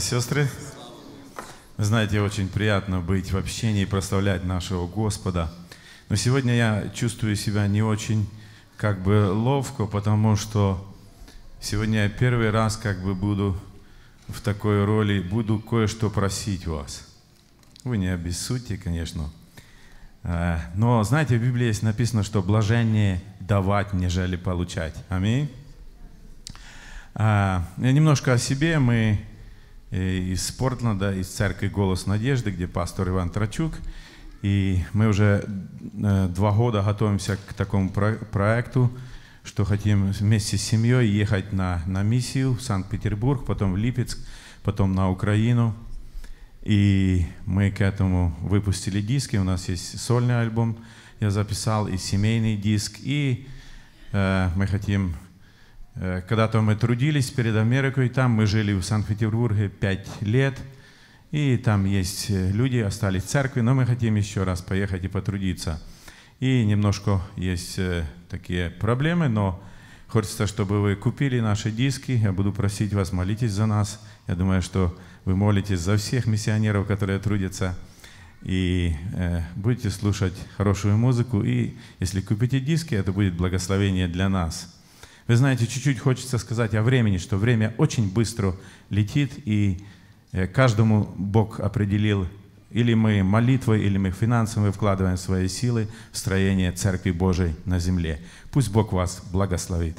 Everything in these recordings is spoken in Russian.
и сестры, вы знаете, очень приятно быть в общении и прославлять нашего Господа. Но сегодня я чувствую себя не очень как бы ловко, потому что сегодня я первый раз как бы буду в такой роли, буду кое-что просить вас. Вы не обессудьте, конечно. Э, но, знаете, в Библии есть написано, что блажение давать, нежели получать. Аминь. Э, немножко о себе. Мы из Портленда, из церкви «Голос надежды», где пастор Иван Трачук. И мы уже два года готовимся к такому проекту, что хотим вместе с семьей ехать на, на миссию в Санкт-Петербург, потом в Липецк, потом на Украину – и мы к этому выпустили диски. У нас есть сольный альбом, я записал, и семейный диск. И э, мы хотим... Э, когда-то мы трудились перед Америкой, там мы жили в Санкт-Петербурге пять лет. И там есть э, люди, остались в церкви, но мы хотим еще раз поехать и потрудиться. И немножко есть э, такие проблемы, но хочется, чтобы вы купили наши диски. Я буду просить вас, молитесь за нас. Я думаю, что вы молитесь за всех миссионеров, которые трудятся, и будете слушать хорошую музыку. И если купите диски, это будет благословение для нас. Вы знаете, чуть-чуть хочется сказать о времени, что время очень быстро летит, и э, каждому Бог определил, или мы молитвой, или мы финансово вкладываем свои силы в строение Церкви Божией на земле. Пусть Бог вас благословит.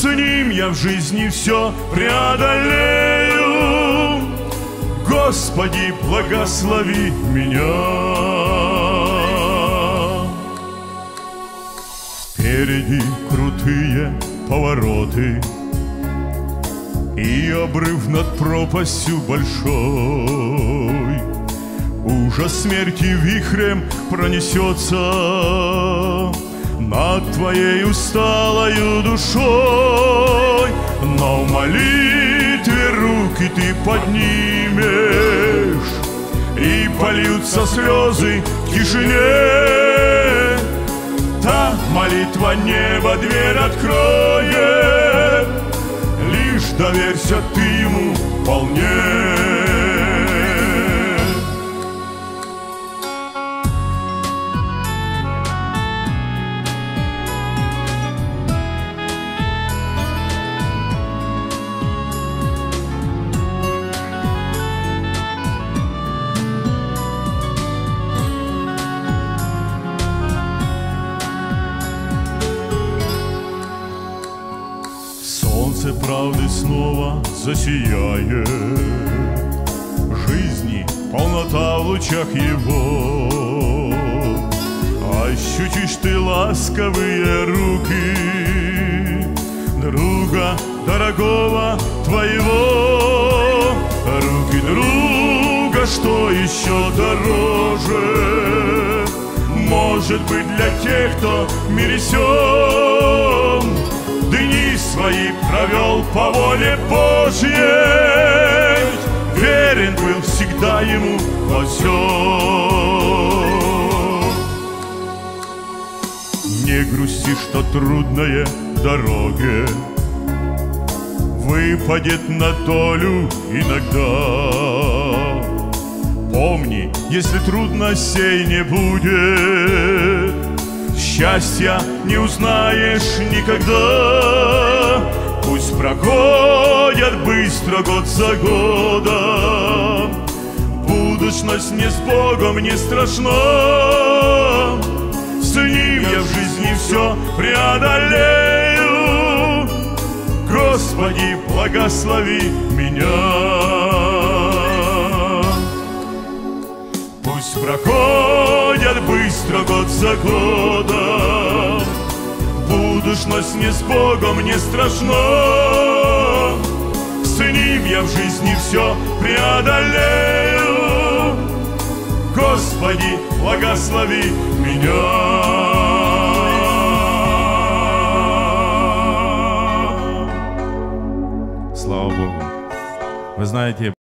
С Ним я в жизни все преодолею. Господи, благослови меня. Впереди крутые повороты И обрыв над пропастью большой Ужас смерти вихрем пронесется Над твоей усталою душой. Но в молитве руки ты поднимешь И польются слезы в тишине. Та молитва неба дверь откроет Лишь доверься ты ему вполне правды снова засияет. Жизни полнота в лучах его. Ощутишь ты ласковые руки Друга дорогого твоего. Руки друга, что еще дороже Может быть для тех, кто в свои провел по воле Божьей, Верен был всегда ему во всем. Не грусти, что трудное дороге Выпадет на долю иногда. Помни, если трудностей не будет, Счастья не узнаешь никогда Пусть проходят быстро год за годом Будущность не с Богом не страшна С все преодолею. Господи, благослови меня. Пусть проходят быстро год за годом, Будущность не с Богом не страшно. С ним я в жизни все преодолею. Господи, благослови меня. Слава Богу. Вы знаете,